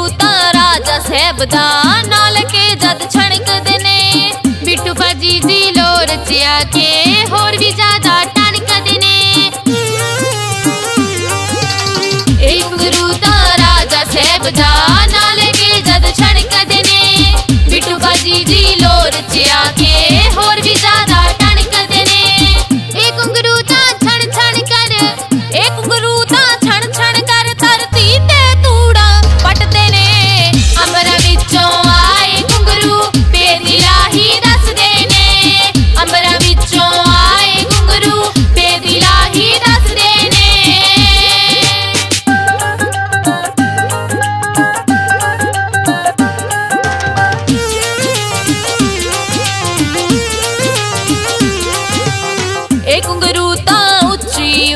ਤੂਤਾ ਰਾਜਾ ਸਹਿਬ ਦਾ ਨਾਲ ਕੇ ਜਦ ਛਣਕਦੇ ਨੇ ਬਿੱਟੂ ਭਾਜੀ ਜੀ ਲੋਰ ਚਿਆ ਕੇ ਹੋਰ ਵੀ ਜ਼ਿਆਦਾ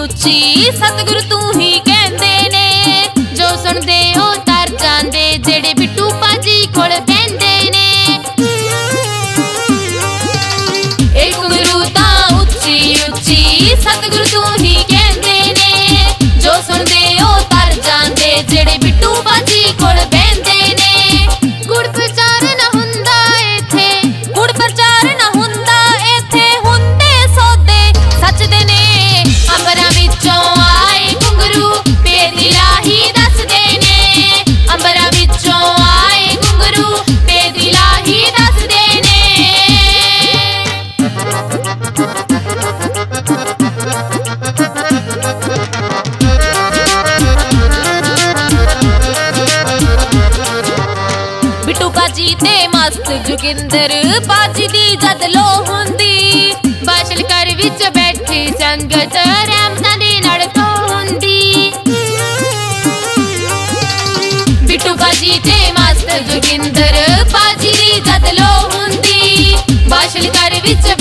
सोची सतगुरु तू ही ਮਸਤ ਜੁਗਿੰਦਰ ਬਾਜੀ ਦੀ ਜਦ ਲੋ ਹੁੰਦੀ। ਬਾਸ਼ਲ ਘਰ ਵਿੱਚ ਬੈਠੀ ਸੰਗਤ ਰਹਿਮਤਾਂ ਦੀ ਨੜਤੋ ਹੁੰਦੀ। ਬਿੱਟੂ ਬਾਜੀ ਤੇ ਮਸਤ ਜੁਗਿੰਦਰ ਬਾਜੀ ਦੀ ਜਦ ਲੋ ਹੁੰਦੀ। ਬਾਸ਼ਲ ਘਰ ਵਿੱਚ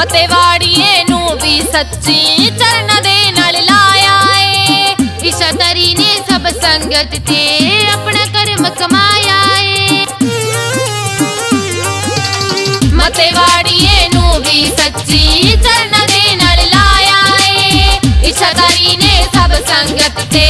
ਮਤੇ ਵਾੜੀਏ ਨੂੰ ਵੀ ਸੱਚੀ ਚਰਨਾਂ ਦੇ ਨਾਲ ਲਾਇਆ ਏ ਇਸ਼ਾ ਤਰੀ ਨੇ ਸਭ ਸੰਗਤ ਤੇ ਆਪਣਾ ਕਰਮ ਕਮਾਇਆ ਏ ਮਤੇ ਵਾੜੀਏ ਨੂੰ ਵੀ ਸੱਚੀ ਚਰਨਾਂ ਦੇ ਨਾਲ ਲਾਇਆ ਏ ਇਸ਼ਾ ਤਰੀ ਨੇ ਸਭ ਸੰਗਤ ਤੇ